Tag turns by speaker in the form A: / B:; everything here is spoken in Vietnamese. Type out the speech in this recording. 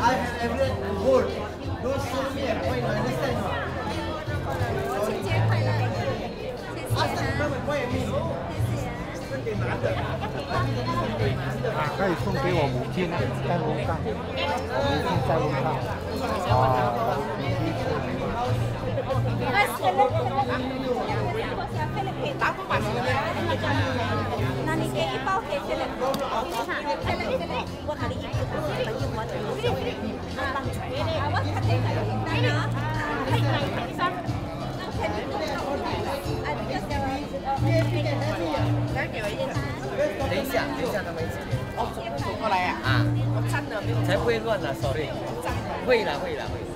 A: I have every word. Don't show me a point, understand?
B: À, các
C: bạn không kêu vào mũi chiên á, tay muốn tăng, mũi chiên tay muốn tăng. Ờ. Philippines. 等于我这里，啊，当锤的，我看这个，对呢，太难太难，那肯定不能，啊，这个哪给我一张？
D: 等一下，等一下，他们一起
E: 哦，走过来呀、
D: 啊，
E: 我站着没有
D: 才不会乱了，sorry。会了，会了，会了。